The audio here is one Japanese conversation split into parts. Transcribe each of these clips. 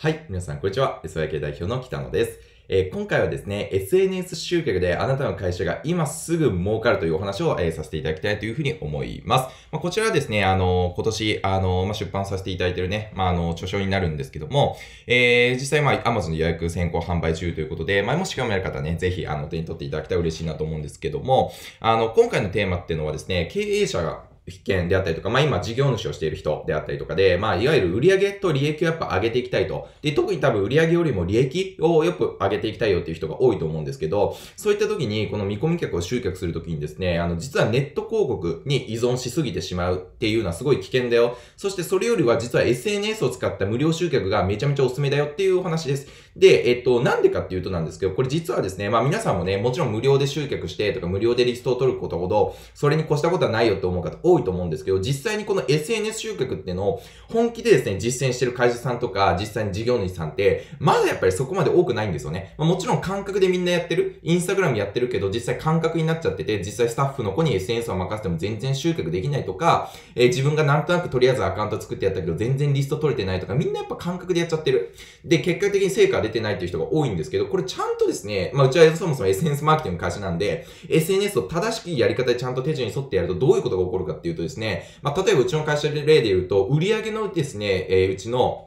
はい、皆さん、こんにちは。SYK 代表の北野です。えー、今回はですね、SNS 集客であなたの会社が今すぐ儲かるというお話を、えー、させていただきたいというふうに思います。まあ、こちらはですね、あの、今年、あの、まあ、出版させていただいてるね、まあ、あの、著書になるんですけども、え、実際、まあ、Amazon で予約先行販売中ということで、まあ、もし興味ある方ね、ぜひ、あの、手に取っていただきたら嬉しいなと思うんですけども、あの、今回のテーマっていうのはですね、経営者が必見であったりとか、まあ今事業主をしている人であったりとかで、まあいわゆる売上と利益をやっぱ上げていきたいと。で、特に多分売上よりも利益をよく上げていきたいよっていう人が多いと思うんですけど、そういった時にこの見込み客を集客するときにですね、あの実はネット広告に依存しすぎてしまうっていうのはすごい危険だよ。そしてそれよりは実は SNS を使った無料集客がめちゃめちゃおすすめだよっていうお話です。で、えっと、なんでかっていうとなんですけど、これ実はですね、まあ皆さんもね、もちろん無料で集客してとか無料でリストを取ることほど、それに越したことはないよって思う方多いと思うんですけど、実際にこの SNS 集客っていうのを本気でですね、実践してる会社さんとか、実際に事業主さんって、まだやっぱりそこまで多くないんですよね。まあ、もちろん感覚でみんなやってる、インスタグラムやってるけど、実際感覚になっちゃってて、実際スタッフの子に SNS を任せても全然集客できないとか、えー、自分がなんとなくとりあえずアカウント作ってやったけど、全然リスト取れてないとか、みんなやっぱ感覚でやっちゃってる。で、結果的に成果出てないっていう人が多いんですけど、これちゃんとですね、まあ、うちはそもそも SNS マーケティングの会社なんで、SNS を正しくやり方でちゃんと手順に沿ってやるとどういうことが起こるかっていういうとですね、まあ、例えばうちの会社で例で言うと、売上のですね、えー、うちの、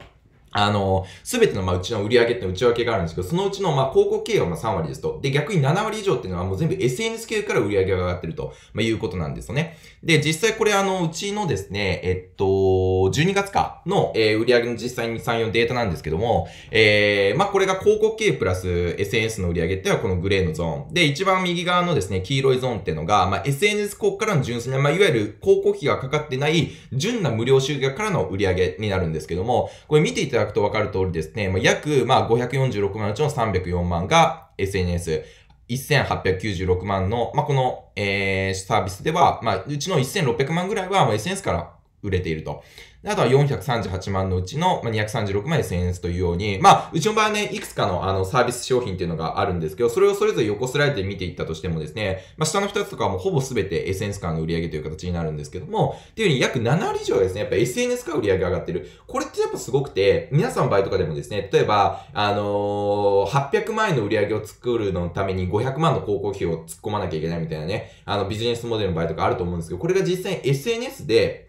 あの、すべての、まあ、うちの売り上げって内訳があるんですけど、そのうちの、まあ、広告経営はまあ3割ですと。で、逆に7割以上っていうのはもう全部 SNS 系から売り上げが上がってると、まあ、いうことなんですよね。で、実際これあの、うちのですね、えっと、12月かの、えー、売り上げの実際に3、4データなんですけども、えー、まあ、これが広告経営プラス SNS の売り上げっていうのはこのグレーのゾーン。で、一番右側のですね、黄色いゾーンっていうのが、まあ、SNS 広告からの純粋な、まあ、いわゆる広告費がかかってない純な無料集客からの売り上げになるんですけども、これ見ていただくとわかる通りですね、まあ、約、まあ、546万のうちの304万が SNS。1896万の、まあ、この、えー、サービスでは、まあ、うちの1600万ぐらいは、まあ、SNS から売れていると。あとは438万のうちの、236万 SNS というように、まあ、うちの場合はね、いくつかのあのサービス商品っていうのがあるんですけど、それをそれぞれ横スライドで見ていったとしてもですね、まあ、下の2つとかはもうほぼ全て SNS からの売り上げという形になるんですけども、っていうように約7割以上ですね、やっぱ SNS から売り上げ上がってる。これってやっぱすごくて、皆さんの場合とかでもですね、例えば、あのー、800万円の売り上げを作るのために500万の広告費を突っ込まなきゃいけないみたいなね、あのビジネスモデルの場合とかあると思うんですけど、これが実際に SNS で、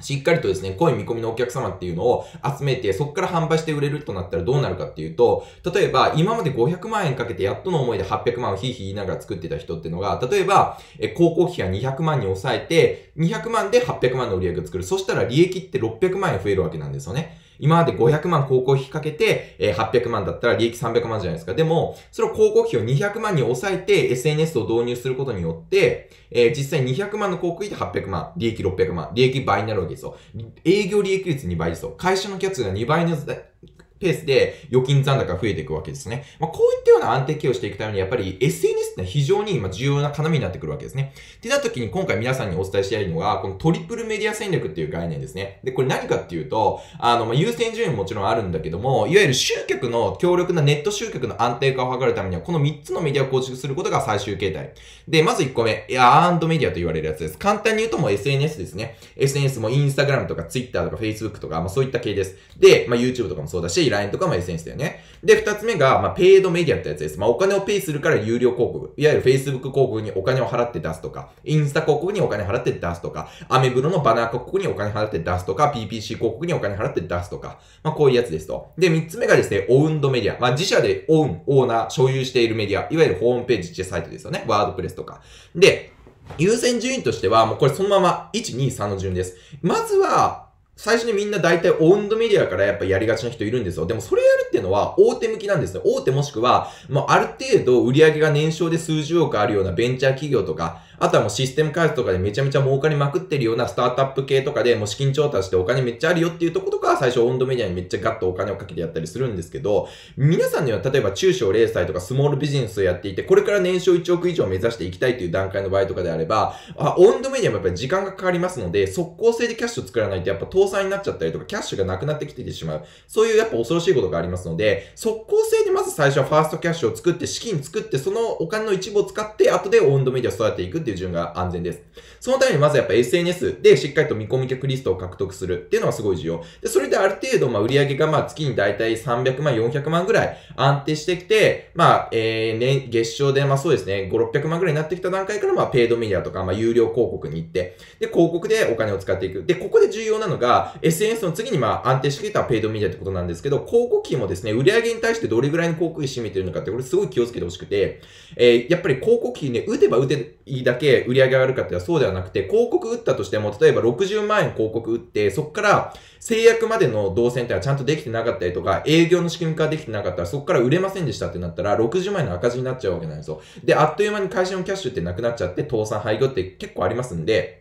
しっかりとですね、濃い見込みのお客様っていうのを集めて、そこから販売して売れるとなったらどうなるかっていうと、例えば、今まで500万円かけてやっとの思いで800万をひいひい言いながら作ってた人っていうのが、例えば、え、広告費が200万に抑えて、200万で800万の売り上げを作る。そしたら利益って600万円増えるわけなんですよね。今まで500万広告費かけて、えー、800万だったら利益300万じゃないですか。でも、それを広告費を200万に抑えて SNS を導入することによって、えー、実際200万の広告費で800万、利益600万、利益倍になるわけですよ。営業利益率2倍ですよ。会社のキャッツが2倍のペースで預金残高が増えていくわけですね。まあ、こういったような安定経営をしていくために、やっぱり SNS って非常に今重要な要になってくるわけですね。ってなった時に今回皆さんにお伝えしたいのが、このトリプルメディア戦略っていう概念ですね。で、これ何かっていうと、あの、まあ、優先順位ももちろんあるんだけども、いわゆる集客の強力なネット集客の安定化を図るためには、この3つのメディアを構築することが最終形態。で、まず1個目、アーンドメディアと言われるやつです。簡単に言うともう SNS ですね。SNS もインスタグラムとか Twitter とか Facebook とか、まあそういった系です。で、まあ YouTube とかもそうだしし、LINE とかも SNS だよね。で、二つ目が、まあ、ペイドメディアってやつです。まあ、お金をペイするから有料広告。いわゆる Facebook 広告にお金を払って出すとか、インスタ広告にお金払って出すとか、アメブロのバナー広告にお金払って出すとか、PPC 広告にお金払って出すとか、まあ、こういうやつですと。で、三つ目がですね、オウンドメディア。まあ、自社でオウン、オーナー、所有しているメディア。いわゆるホームページ自社サイトですよね。ワードプレスとか。で、優先順位としては、もうこれそのまま1、2、3の順です。まずは、最初にみんな大体オウンドメディアからやっぱやりがちな人いるんですよ。でもそれやるっていうのは大手向きなんですね。大手もしくは、もうある程度売り上げが年商で数十億あるようなベンチャー企業とか、あとはもうシステム開発とかでめちゃめちゃ儲かりまくってるようなスタートアップ系とかでもう資金調達してお金めっちゃあるよっていうとことか最初温度メディアにめっちゃガッとお金をかけてやったりするんですけど、皆さんには例えば中小零細とかスモールビジネスをやっていて、これから年商1億以上目指していきたいという段階の場合とかであれば、あ、温度メディアもやっぱり時間がかかりますので、速攻性でキャッシュを作らないとやっぱ倒産になっちゃったりとか、キャッシュがなくなってきてしまう。そういうやっぱ恐ろしいことがありますので、速攻性でまず最初はファーストキャッシュを作って、資金作って、そのお金の一部を使って、後で温度メディアを育てていくっていうっていう順が安全です。そのためにまずやっぱ SNS でしっかりと見込み客リストを獲得するっていうのはすごい重要。で、それである程度、まあ、売上がまあ月にだいたい300万、400万ぐらい安定してきて、まあ、えー、ね、月賞でまあそうですね、5、600万ぐらいになってきた段階からまあ、ペイドメディアとか、まあ、有料広告に行って、で、広告でお金を使っていく。で、ここで重要なのが、SNS の次にまあ、安定してきたペイドメディアってことなんですけど、広告費もですね、売上に対してどれぐらいの広告費占めてるのかって、これすごい気をつけてほしくて、えー、やっぱり広告費ね、打てば打ていいだけ売り上げ上がるかっていうのはそうではなくて、広告打ったとしても、例えば60万円広告打って、そこから制約までの動線ってはちゃんとできてなかったりとか、営業の仕組み化できてなかったら、そこから売れませんでしたってなったら、60万円の赤字になっちゃうわけなんですよ。で、あっという間に会社のキャッシュってなくなっちゃって、倒産廃業って結構ありますんで、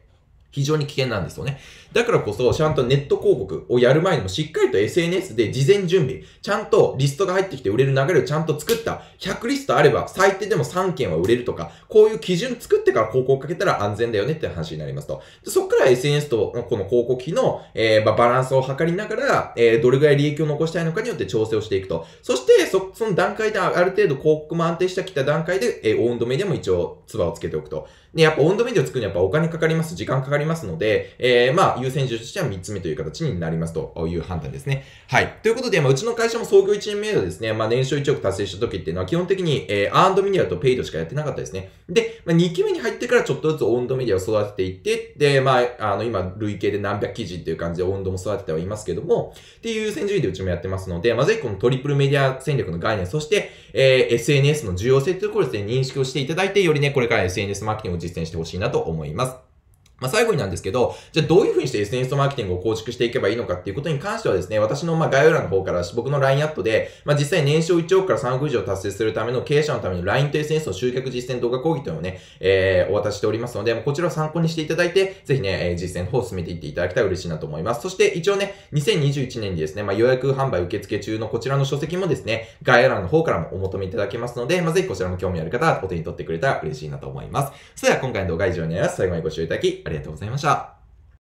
非常に危険なんですよね。だからこそ、ちゃんとネット広告をやる前にもしっかりと SNS で事前準備、ちゃんとリストが入ってきて売れる流れをちゃんと作った。100リストあれば最低でも3件は売れるとか、こういう基準作ってから広告をかけたら安全だよねって話になりますと。でそこから SNS とこの広告費の、えー、バランスを測りながら、えー、どれぐらい利益を残したいのかによって調整をしていくと。そして、そ、その段階である程度広告も安定してきた段階で、えー、温度目でも一応、ツバをつけておくと。で、やっぱ温度メディアを作るにはやっぱお金かかります、時間かかりますりますので、えー、まあ、優先順位としては3つ目という形になりますという判断ですね。はい。ということで、まあ、うちの会社も創業1年目でですね、まあ、年商1億達成した時っていうのは基本的に、えー、アーンドメディアとペイドしかやってなかったですね。で、まあ、2期目に入ってからちょっとずつ温度メディアを育てていって、で、まあ、あの、今、累計で何百記事っていう感じで温度も育ててはいますけども、っていう優先順位でうちもやってますので、まあ、ぜひこのトリプルメディア戦略の概念、そして、えー、SNS の重要性というところですね、認識をしていただいて、よりね、これから SNS マーケティングを実践してほしいなと思います。まあ、最後になんですけど、じゃあどういうふうにして SNS マーケティングを構築していけばいいのかっていうことに関してはですね、私のま概要欄の方から僕の LINE アットで、まあ、実際年商1億から3億以上達成するための経営者のための LINE と SNS の集客実践動画講義というのをね、えー、お渡ししておりますので、こちらを参考にしていただいて、ぜひね、え実践の方を進めていっていただけたら嬉しいなと思います。そして一応ね、2021年にですね、まあ、予約販売受付中のこちらの書籍もですね、概要欄の方からもお求めいただけますので、まあ、ぜひこちらも興味ある方はお手に取ってくれたら嬉しいなと思います。それでは今回の動画は以上になります。最後までご視聴いただきありがとうございました。